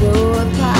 grow apart.